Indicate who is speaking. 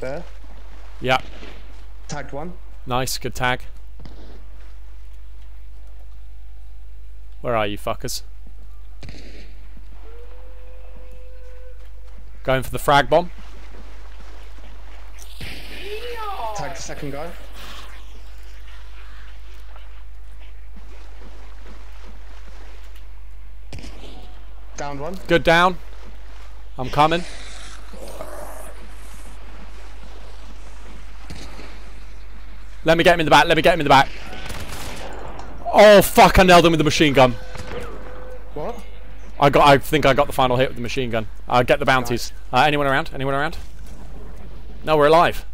Speaker 1: There.
Speaker 2: Yeah.
Speaker 1: Tagged one.
Speaker 2: Nice. Good tag. Where are you fuckers? Going for the frag bomb.
Speaker 1: Tagged the second guy. Downed one.
Speaker 2: Good down. I'm coming. Let me get him in the back. Let me get him in the back. Oh fuck! I nailed him with the machine gun.
Speaker 1: What?
Speaker 2: I got. I think I got the final hit with the machine gun. Uh, get the bounties. Uh, anyone around? Anyone around? No, we're alive.